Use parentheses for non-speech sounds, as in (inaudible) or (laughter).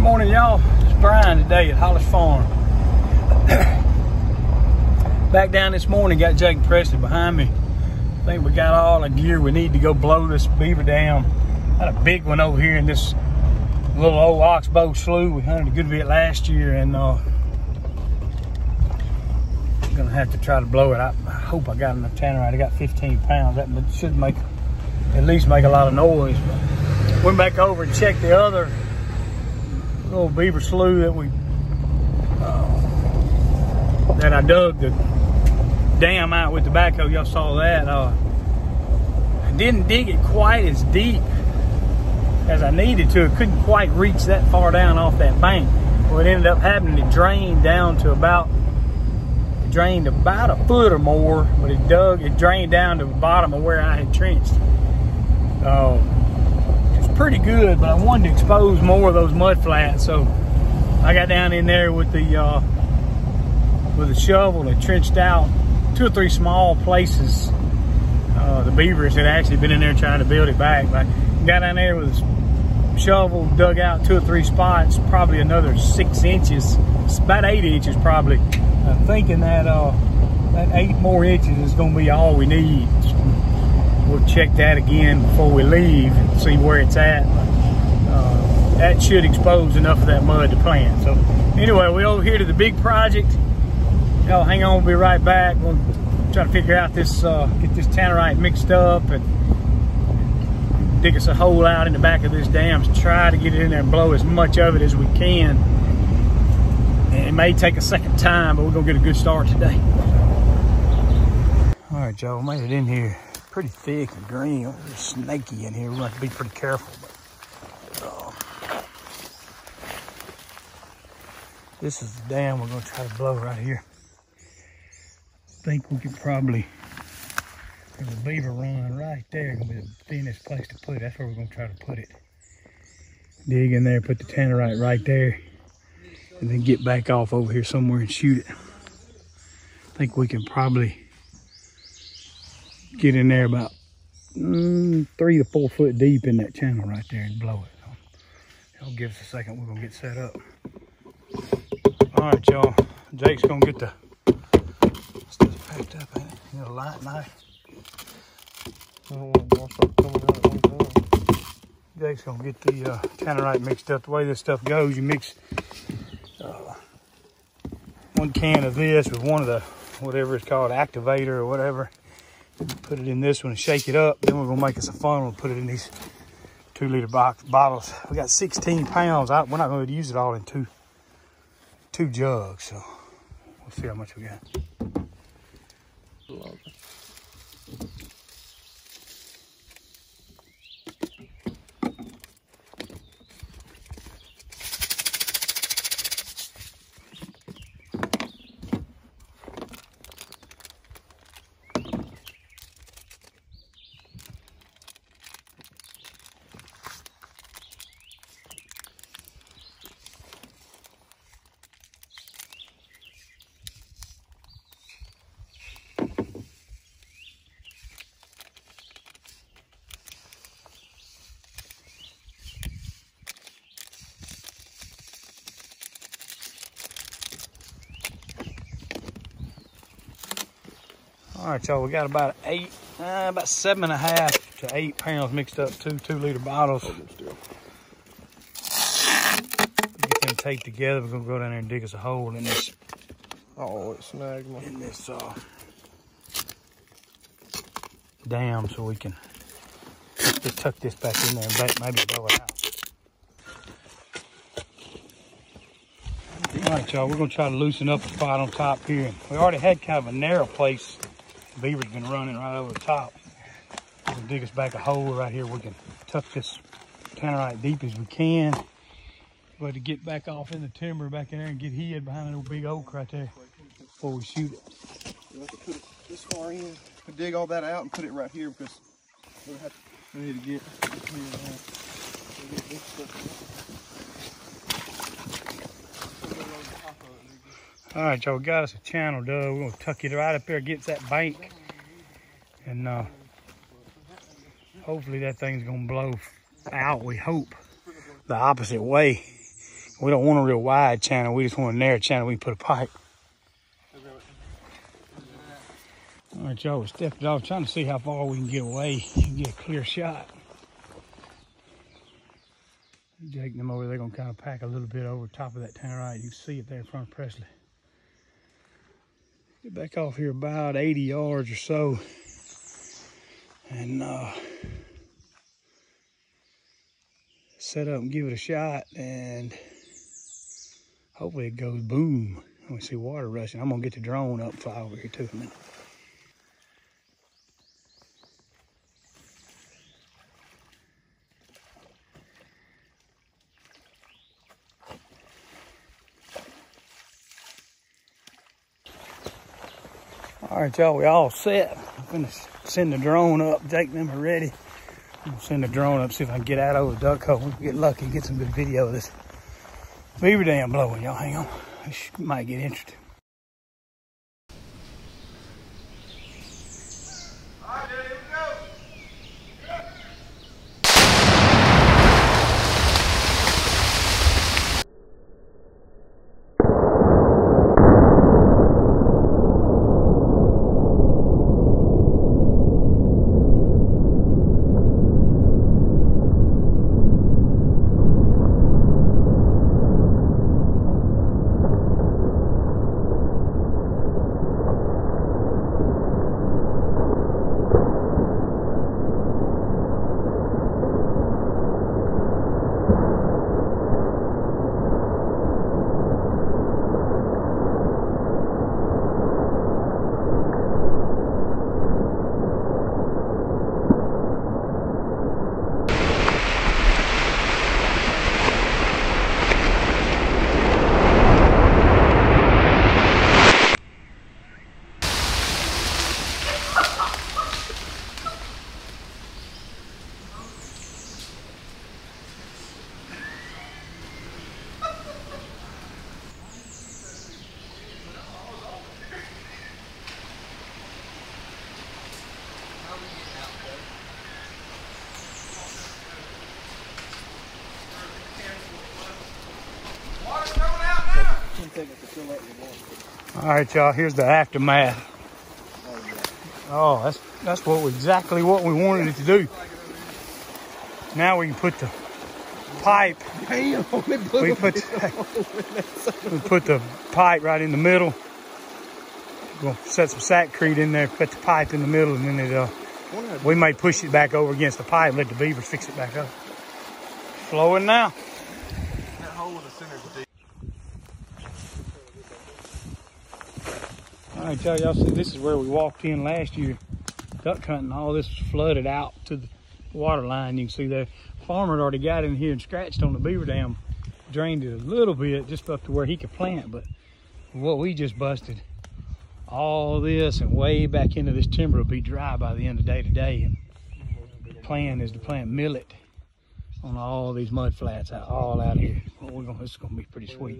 Good morning, y'all. It's Brian today at Hollis Farm. (coughs) Back down this morning, got Jake Presley behind me. I think we got all the gear we need to go blow this beaver dam. Got a big one over here in this little old oxbow slough. We hunted a good bit last year and uh, I'm gonna have to try to blow it. I, I hope I got enough tannerite. I got 15 pounds. That should make at least make a lot of noise. But went back over and checked the other little beaver slough that we uh, that I dug the dam out with the backhoe. Y'all saw that. Uh, I didn't dig it quite as deep as I needed to. It couldn't quite reach that far down off that bank. Well, it ended up having to drain down to about it drained about a foot or more, but it dug, it drained down to the bottom of where I had trenched. Uh, pretty good, but I wanted to expose more of those mud flats. So I got down in there with the uh, with a shovel and trenched out two or three small places. Uh, the beavers had actually been in there trying to build it back. But got down there with a shovel, dug out two or three spots, probably another six inches, about eight inches probably. I'm thinking that uh, that eight more inches is going to be all we need we'll check that again before we leave and see where it's at. Uh, that should expose enough of that mud to plant. So anyway, we're over here to the big project. Y'all hang on, we'll be right back. We'll try to figure out this, uh, get this tannerite mixed up and dig us a hole out in the back of this dam. To try to get it in there and blow as much of it as we can. And it may take a second time, but we're gonna get a good start today. All right, y'all, made it in here pretty thick and green. It's snaky in here. We have to be pretty careful. But, uh, this is the dam we're going to try to blow right here. I think we could probably, there's a beaver run right there. Going to be the thinnest place to put it. That's where we're going to try to put it. Dig in there, put the tannerite right there, and then get back off over here somewhere and shoot it. I think we can probably get in there about mm, three to four foot deep in that channel right there and blow it. It'll give us a second. We're gonna get set up. All right, y'all. Jake's gonna get the stuff packed up. Ain't it? You a light knife. Jake's gonna get the uh, tannerite mixed up. The way this stuff goes, you mix uh, one can of this with one of the whatever it's called, activator or whatever put it in this one and shake it up. Then we're gonna make us a funnel and put it in these two liter box bottles. We got 16 pounds. I, we're not gonna use it all in two two jugs, so we'll see how much we got. All right, y'all, we got about eight, uh, about seven and a half to eight pounds mixed up, two two liter bottles. Get them taped together. We're gonna go down there and dig us a hole in this. Oh, it snagged me. In this uh, dam so we can just tuck this back in there and back, maybe blow it out. All right, y'all, we're gonna try to loosen up the spot on top here. We already had kind of a narrow place beaver's been running right over the top. We can dig us back a hole right here. We can tuck this tannerite deep as we can. But to get back off in the timber back in there and get hid behind that old big oak right there before we shoot it. we have to put it this far in. We dig all that out and put it right here because we have to, we need to get, All right, y'all got us a channel dug. We're gonna tuck it right up there against that bank. And uh, hopefully that thing's gonna blow out, we hope, the opposite way. We don't want a real wide channel. We just want a narrow channel. We can put a pipe. All right, y'all, we're stepping off, trying to see how far we can get away and get a clear shot. Jake and them over there are gonna kind of pack a little bit over top of that tannerite. You can see it there in front of Presley. Get back off here about 80 yards or so. And uh, set up and give it a shot and hopefully it goes boom. And We see water rushing. I'm gonna get the drone up, fly over here too in a minute. All right, y'all, we all set. I'm gonna send the drone up. Jake them are ready. I'm gonna send the drone up, see if I can get out over the duck hole. We can get lucky, get some good video of this beaver dam blowing. Y'all hang on. This might get interesting. All right, y'all, here's the aftermath. Oh, that's that's what exactly what we wanted it to do. Now we can put the pipe. Damn, We put we put the pipe right in the middle. We'll set some Sakrete in there, put the pipe in the middle, and then it uh, we may push it back over against the pipe and let the beavers fix it back up. Flowing now. That hole in the center is deep. All right, y'all, see this is where we walked in last year, duck hunting. All this flooded out to the water line. You can see there. Farmer had already got in here and scratched on the beaver dam, drained it a little bit just up to where he could plant. But what we just busted, all this and way back into this timber will be dry by the end of day today. And the plan is to plant millet on all these mud flats out, all out here. Well, we're gonna, is gonna be pretty sweet.